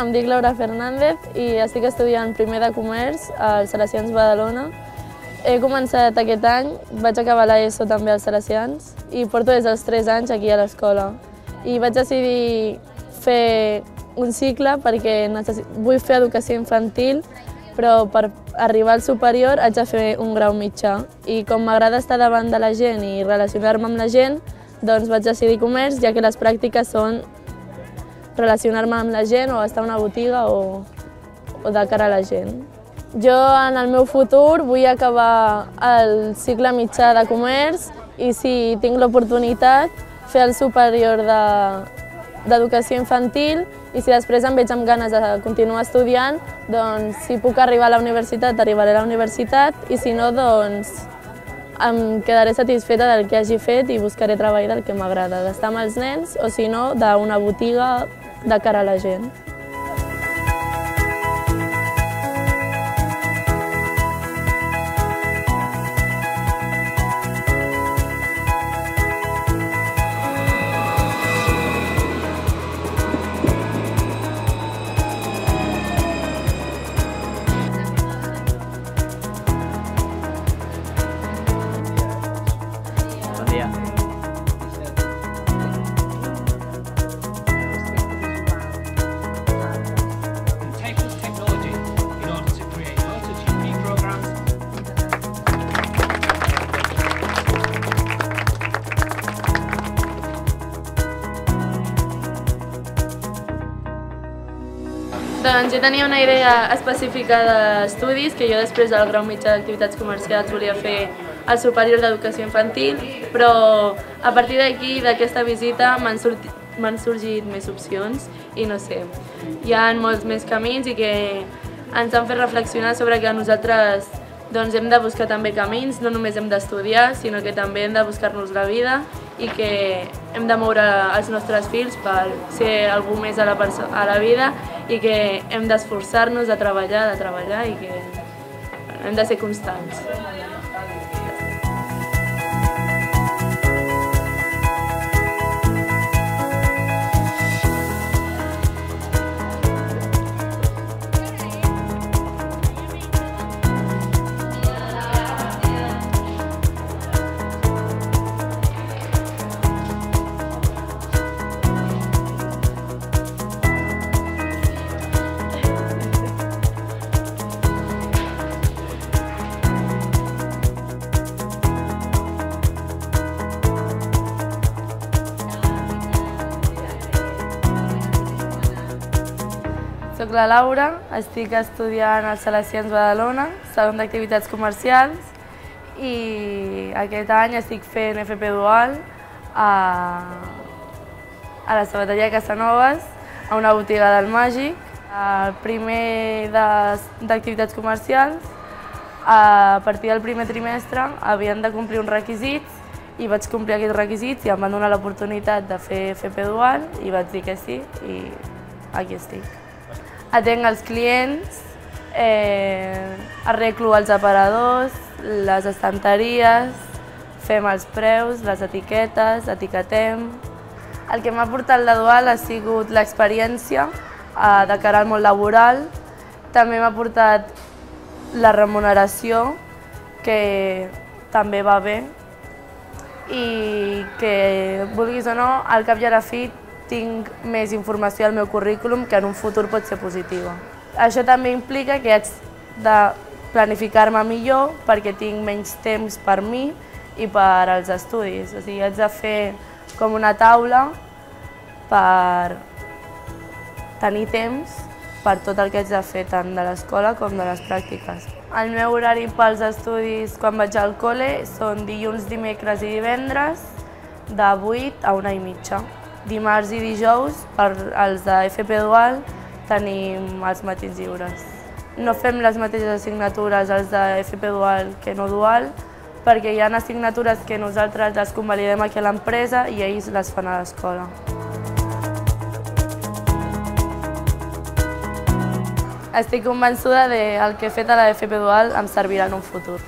em dic Laura Fernández i estic estudiant primer de Comerç als Salesians Badalona. He començat aquest any, vaig acabar l'ESO també als Salesians i porto des dels 3 anys aquí a l'escola. I vaig decidir fer un cicle perquè vull fer educació infantil, però per arribar al superior haig de fer un grau mitjà. I com m'agrada estar davant de la gent i relacionar-me amb la gent, doncs vaig decidir comerç, ja que les pràctiques són relacionar-me amb la gent o estar a una botiga o, o de cara a la gent. Jo en el meu futur vull acabar el cicle mitjà de comerç i si tinc l'oportunitat fer el superior d'educació de, infantil i si després em veig amb ganes de continuar estudiant, doncs si puc arribar a la universitat, arribaré a la universitat i si no, doncs em quedaré satisfeta del que hagi fet i buscaré treball del que m'agrada, d'estar amb els nens o si no, d'una botiga de cara a la gent. Doncs jo tenia una idea específica d'estudis, que jo després del grau mitjà d'activitats comercials volia fer el superior d'educació infantil, però a partir d'aquí, d'aquesta visita, m'han sorgit més opcions i no sé, hi ha molts més camins i que ens han fet reflexionar sobre que nosaltres doncs hem de buscar també camins, no només hem d'estudiar, sinó que també hem de buscar-nos la vida i que hem de moure els nostres fills per ser algú més a la, a la vida i que hem d'esforçar-nos de treballar, de treballar i que hem de ser constants. Soc la Laura, estic estudiant als Salesians Badalona, segon d'activitats comercials i aquest any estic fent FP Dual a, a la sabateria Casanovas, a una botiga del Màgic. El primer d'activitats comercials, a partir del primer trimestre, havien de complir uns requisits i vaig complir aquests requisits i em van donar l'oportunitat de fer FP Dual i vaig dir que sí i aquí estic atenc els clients, eh, arreglo els aparadors, les estanteries, fem els preus, les etiquetes, etiquetem. El que m'ha portat la dual ha sigut l'experiència eh, de cara al món laboral. També m'ha portat la remuneració, que també va bé, i que, vulguis o no, al cap i a la fi tinc més informació al meu currículum que en un futur pot ser positiva. Això també implica que haig de planificar-me millor perquè tinc menys temps per mi i per als estudis. O sigui, haig de fer com una taula per tenir temps per tot el que haig de fer tant de l'escola com de les pràctiques. El meu horari pels estudis quan vaig al col·le són dilluns, dimecres i divendres de 8 a una i mitja. Dimarts i dijous, per als de FP Dual, tenim els matins lliures. No fem les mateixes assignatures als de FP Dual que no Dual, perquè hi ha assignatures que nosaltres les convalidem aquí a l'empresa i ells les fan a l'escola. Estic convençuda que el que he fet a la FP Dual em servirà en un futur.